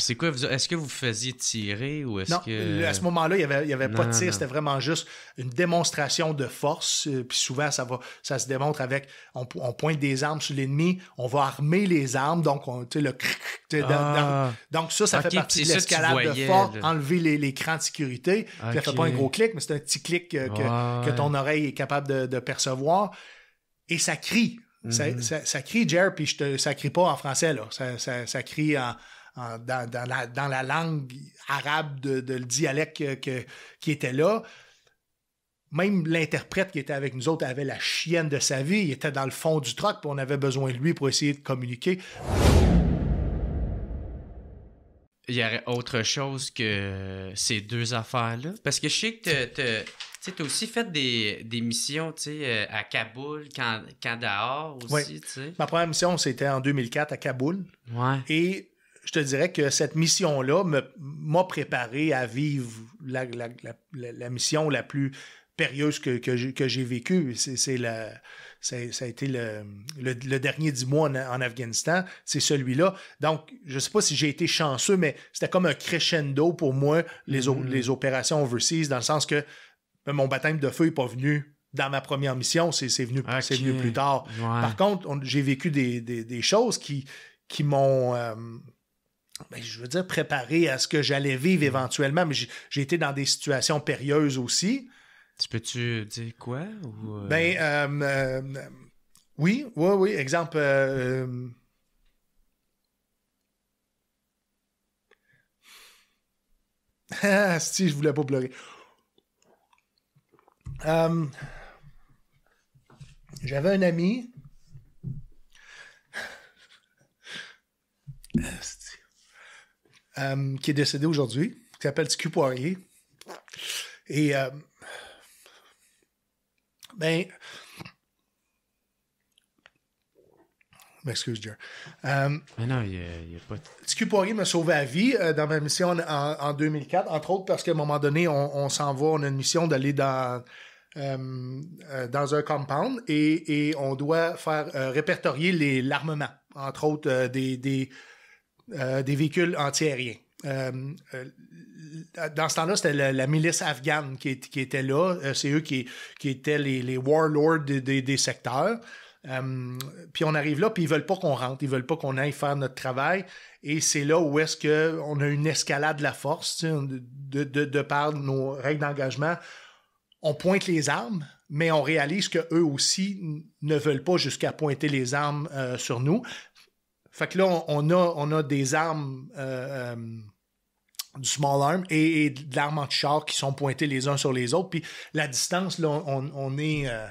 C'est quoi, est-ce que vous faisiez tirer ou est-ce Non, que... à ce moment-là, il n'y avait, il y avait pas de tir, c'était vraiment juste une démonstration de force. euh, Puis souvent, ça va, ça se démontre avec, on, po- on pointe des armes sur l'ennemi, on va armer les armes, donc on, le Ah. dans- donc ça, ça fait partie de ça l'escalade de force, enlever les- l'écran de sécurité. Puis elle fait pas un gros clic, mais c'est un petit clic que, que- que ton oreille est capable de, de percevoir. Et ça crie. Ça, Mhm. ça, ça crie, Jer, puis je te, ça crie pas en français, là. Ça, ça, ça crie en, en- dans, dans la, dans la langue arabe de, de le dialecte que- que- qui était là. Même l'interprète qui était avec nous autres avait la chienne de sa vie. Il était dans le fond du troc, puis on avait besoin de lui pour essayer de communiquer. Il y aurait autre chose que ces deux affaires-là? Parce que je sais que tu as aussi fait des, des missions tu sais, euh, à Kaboul, Kandahar aussi. Ouais. tu sais. Ma première mission, c'était en 2004 à Kaboul. Ouais. Et je te dirais que cette mission-là m'a préparé à vivre la, la- la- la- la mission la plus périlleuse que, que j'ai vécue. C'est la- ça a été le, le- le dernier dix mois en, en Afghanistan. C'est celui-là. Donc, je ne sais pas si j'ai été chanceux, mais c'était comme un crescendo pour moi, les, Mhm. les opérations overseas, dans le sens que ben, mon baptême de feu n'est pas venu dans ma première mission, c'est venu, venu plus tard. Ouais. Par contre, on- j'ai vécu des, des- des choses qui, qui m'ont, euh, ben, je veux dire, préparé à ce que j'allais vivre éventuellement, mais j'ai été dans des situations périlleuses aussi. Tu peux-tu dire quoi? Ou, euh, Ben, euh, euh, oui, oui, oui. Exemple, euh, Ah, si, je voulais pas pleurer. J'avais un ami. Euh, qui est décédé aujourd'hui, qui s'appelle Ticu Poirier. Et, euh, ben, m'excuse. Euh, Mais non, il n'y a, a pas... de- TQ Poirier m'a sauvé la vie euh, dans ma mission en, en 2004, entre autres parce qu'à un moment donné, on, on s'en va, on a une mission d'aller dans, euh, dans un compound et, et on doit faire répertorier les- l'armement, entre autres des, des, euh, des véhicules antiaériens. Euh, euh, dans ce temps-là, c'était la, milice afghane qui, était là. Euh, c'est eux qui, étaient les, warlords des- secteurs. Puis on arrive là, puis ils veulent pas qu'on rentre, ils veulent pas qu'on aille faire notre travail. Et c'est là où est-ce que on a une escalade de la force, de, par nos règles d'engagement. On pointe les armes, mais on réalise que eux aussi ne veulent pas jusqu'à pointer les armes sur nous. Fait que là, on, on a, on a des armes euh, euh, du small arm et, et de l'arme anti-char qui sont pointées les uns sur les autres. Puis la distance, là, on, on est, euh,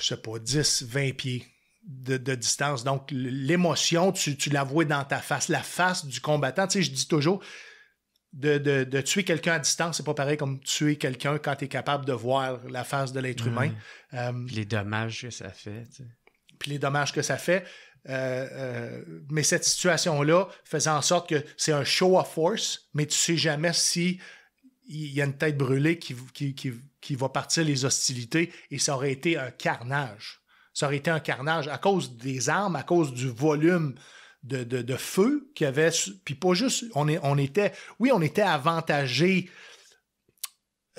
je sais pas, 10, 20 pieds de, de distance. Donc, l'émotion, tu, tu la vois dans ta face. La face du combattant, tu sais, je dis toujours, de, de, de tuer quelqu'un à distance, c'est pas pareil comme tuer quelqu'un quand tu es capable de voir la face de l'être humain. Euh, Les dommages que ça fait, tu sais. puis les dommages que ça fait. Euh, euh, mais cette situation-là faisait en sorte que c'est un show of force, mais tu sais jamais si il y a une tête brûlée qui, qui, qui, qui va partir les hostilités et ça aurait été un carnage. Ça aurait été un carnage à cause des armes, à cause du volume de, de, de feu qu'il y avait. Puis pas juste, on, est, on était, oui, on était avantagé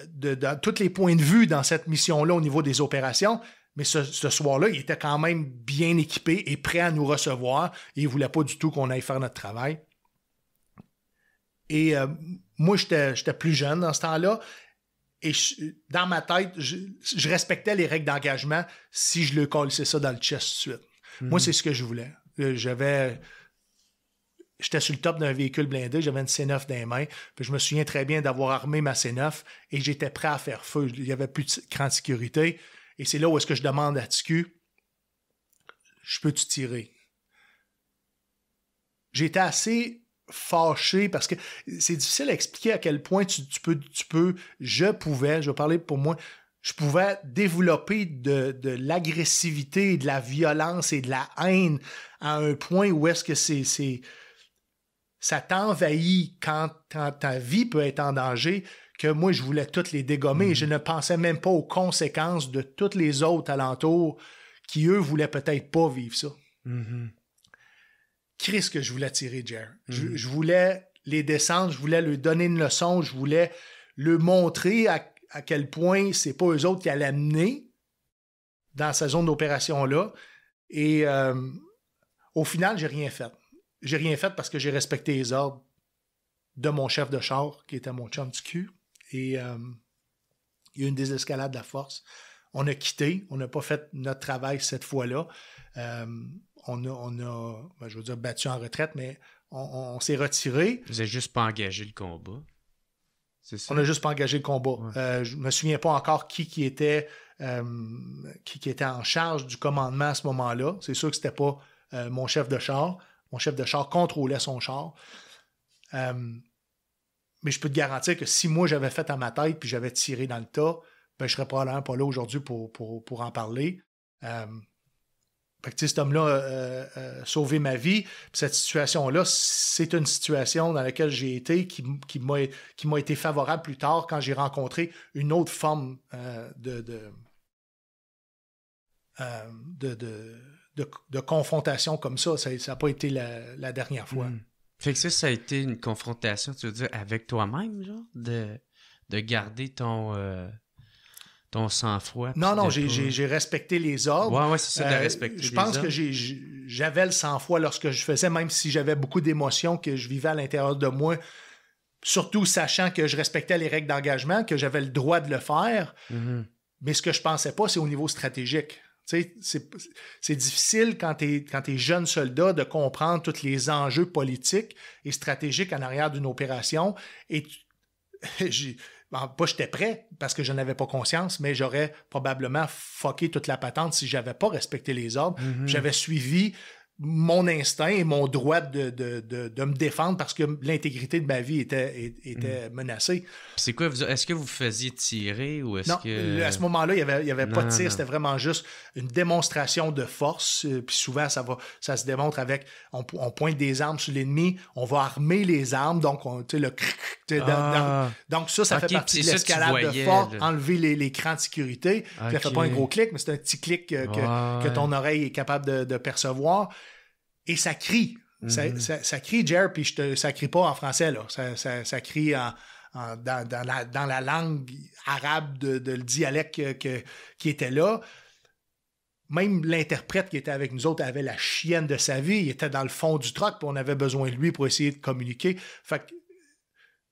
de, de tous les points de vue dans cette mission-là au niveau des opérations, mais ce, ce soir-là, il était quand même bien équipé et prêt à nous recevoir. Et il ne voulait pas du tout qu'on aille faire notre travail. Et euh, moi, j'étais plus jeune dans ce temps-là. Et je- dans ma tête, je, je respectais les règles d'engagement si je le collais ça dans le chest tout de suite. Moi, c'est ce que je voulais. Euh, J'avais. J'étais sur le top d'un véhicule blindé, j'avais une C9 dans les mains. Puis je me souviens très bien d'avoir armé ma C9 et j'étais prêt à faire feu. Il n'y avait plus de cran de sécurité. Et c'est là où est-ce que je demande à TQ Je peux-tu tirer. J'étais assez fâché parce que c'est difficile à expliquer à quel point tu, peux, tu peux, je pouvais, je vais parler pour moi, je pouvais développer de, de l'agressivité, de la violence et de la haine à un point où est-ce que c'est, ça t'envahit quand ta vie peut être en danger que moi je voulais toutes les dégommer et je ne pensais même pas aux conséquences de toutes les autres alentours qui eux voulaient peut-être pas vivre ça. Mhm. Chris que je voulais tirer Jer. Je, Mhm. je voulais les descendre, je voulais lui donner une leçon, je voulais le montrer à, à quel point c'est pas eux autres qui allaient l'amener dans sa zone d'opération-là. Et euh, au final, j'ai rien fait. J'ai rien fait parce que j'ai respecté les ordres de mon chef de char, qui était mon chum du cul. Et euh, il y a eu une désescalade de la force. On a quitté, on n'a pas fait notre travail cette fois-là. Euh, on a, on a ben, je veux dire, battu en retraite, mais on, on s'est retiré. Vous n'avez juste pas engagé le combat. C'est ça? On n'a juste pas engagé le combat. Ouais. Euh, je me souviens pas encore qui, qui, était, euh, qui, qui était en charge du commandement à ce moment-là. C'est sûr que c'était pas euh, mon chef de char. Mon chef de char contrôlait son char. Euh, mais je peux te garantir que si moi j'avais fait à ma tête puis j'avais tiré dans le tas, ben, je serais probablement pas là aujourd'hui pour, pour, pour en parler. Euh, fait que, cet homme-là a euh, euh, sauvé ma vie. Cette situation-là, c'est une situation dans laquelle j'ai été qui, qui m'a été favorable plus tard quand j'ai rencontré une autre forme euh, euh, de, de, de- de confrontation comme ça. Ça n'a pas été la, dernière fois. Mm. Fait que ça, ça a été une confrontation, tu veux dire, avec toi-même, genre, de, de garder ton, euh, ton sang-froid. Non, non, j'ai pas- j'ai- j'ai respecté les ordres. Ouais, c'est ça, de Euh, Je les pense que j'ai- j'avais le sang-froid lorsque je faisais, même si j'avais beaucoup d'émotions que je vivais à l'intérieur de moi, surtout sachant que je respectais les règles d'engagement, que j'avais le droit de le faire. Mhm. Mais ce que je pensais pas, c'est au niveau stratégique. C'est difficile quand tu es, jeune soldat de comprendre tous les enjeux politiques et stratégiques en arrière d'une opération. Et tu- pas j'étais prêt parce que je n'avais pas conscience, mais j'aurais probablement fucké toute la patente si j'avais pas respecté les ordres. Mhm. J'avais suivi mon instinct et mon droit de, de, de- de me défendre parce que l'intégrité de ma vie était, était menacée. Puis C'est quoi, est-ce que vous faisiez tirer ou est-ce Non, que. à ce moment-là, il n'y avait, il y avait pas de tir, c'était vraiment juste une démonstration de force. euh, Puis souvent, ça, va, ça se démontre avec, on, po- on pointe des armes sur l'ennemi, on va armer les armes, donc on, le Ah. dans- donc ça, ça Ok, fait partie de ça l'escalade de force, enlever les, les crans de sécurité. Puis elle fait Ok. pas un gros clic, mais c'est un petit clic euh, que, que ton oreille est capable de percevoir. Et ça crie. Ça, Mhm. ça- ça crie, Jer, puis je te, ça crie pas en français, là. Ça, crie en, en- dans, dans la, dans la langue arabe de, de le dialecte que- qui était là. Même l'interprète qui était avec nous autres avait la chienne de sa vie. Il était dans le fond du troc, puis on avait besoin de lui pour essayer de communiquer. Fait que,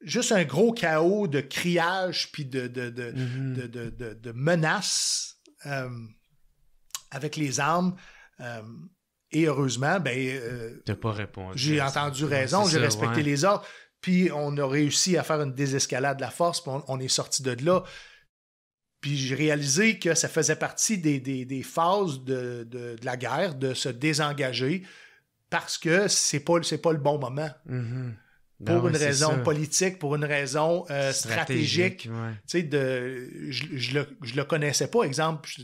juste un gros chaos de criage puis de, de, de, Mhm. de, de- de- de menaces euh, avec les armes. Euh, et heureusement, ben, euh, T'as pas répondu. j'ai entendu raison, j'ai respecté ouais. les ordres. Puis on a réussi à faire une désescalade de la force, puis on, on est sorti de là. Puis j'ai réalisé que ça faisait partie des, des- des phases de, de- de la guerre, de se désengager, parce que c'est pas, c'est pas le bon moment. Mhm. Pour une raison politique, pour une raison euh, stratégique. ouais. De, je, je, le, je le connaissais pas. Exemple, je,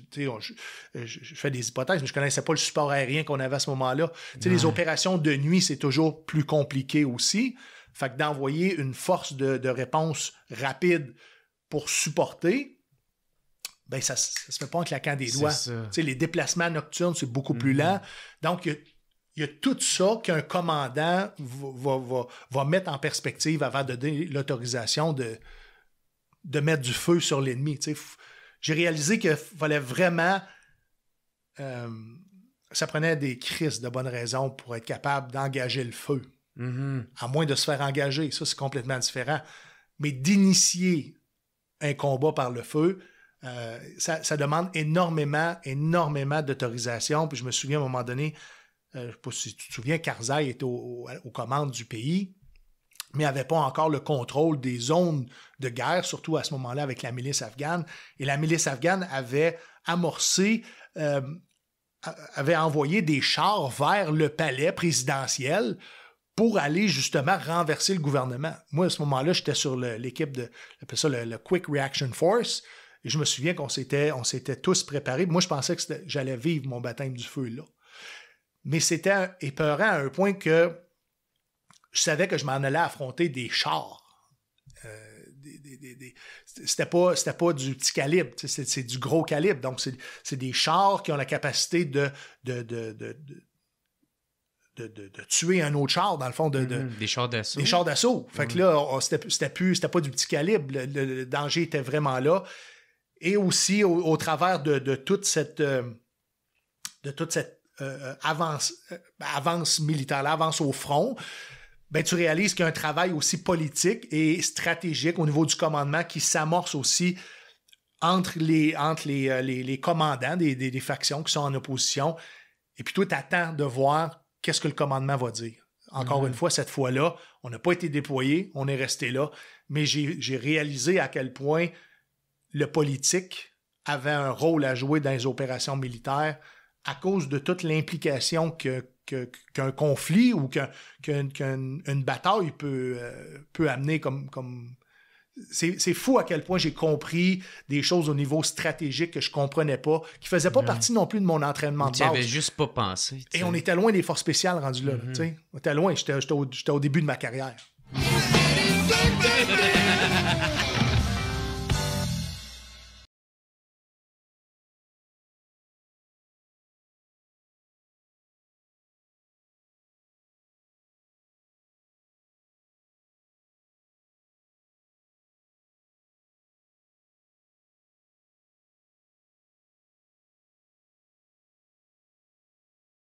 je, fais des hypothèses, mais je connaissais pas le support aérien qu'on avait à ce moment-là. Les opérations de nuit, c'est toujours plus compliqué aussi. Fait que d'envoyer une force de, de réponse rapide pour supporter, ben ça, ça se fait pas en claquant des doigts. les déplacements nocturnes, c'est beaucoup plus Mhm. lent. Donc, il y a- tout ça qu'un commandant va, va- va- va mettre en perspective avant de donner l'autorisation de, de mettre du feu sur l'ennemi. J'ai réalisé qu'il fallait vraiment... euh, ça prenait des crises de bonnes raisons pour être capable d'engager le feu, Mhm. à moins de se faire engager. Ça, c'est complètement différent. Mais d'initier un combat par le feu, euh, ça, ça demande énormément, énormément d'autorisation. Puis je me souviens à un moment donné, euh, je ne sais pas si tu te souviens, Karzai était au- au- aux commandes du pays, mais n'avait pas encore le contrôle des zones de guerre, surtout à ce moment-là avec la milice afghane. Et la milice afghane avait amorcé, euh, avait envoyé des chars vers le palais présidentiel pour aller justement renverser le gouvernement. Moi, à ce moment-là, j'étais sur l'équipe de, appelle ça le, Quick Reaction Force, et je me souviens qu'on s'était, s'était tous préparés. Moi, je pensais que j'allais vivre mon baptême du feu là. Mais c'était épeurant à un point que je savais que je m'en allais affronter des chars. Euh, C'était pas, c'était pas du petit calibre, c'est du gros calibre. Donc, c'est c'est des chars qui ont la capacité de, de, de, de, de- de, de, tuer un autre char, dans le fond, de, mhm. des chars d'assaut. Des chars d'assaut. Fait que là, c'était plus, c'était pas du petit calibre. Le, danger était vraiment là. Et aussi, au, travers de, toute cette, de toute cette avance, avance militaire, avance au front, ben, tu réalises qu'il y a un travail aussi politique et stratégique au niveau du commandement qui s'amorce aussi entre les, entre les, euh, les, commandants des, des, factions qui sont en opposition. Et puis toi, tu attends de voir qu'est-ce que le commandement va dire. Encore mhm. une fois, cette fois-là, on n'a pas été déployé, on est resté là, mais j'ai réalisé à quel point le politique avait un rôle à jouer dans les opérations militaires à cause de toute l'implication que, qu'un conflit ou qu'une bataille peut, euh, peut amener comme. comme... C'est fou à quel point j'ai compris des choses au niveau stratégique que je comprenais pas, qui faisaient pas partie non plus de mon entraînement de base. juste pas pensé. Et on était loin des forces spéciales rendues là. Mm-hmm. On était loin, j'étais au, au début de ma carrière.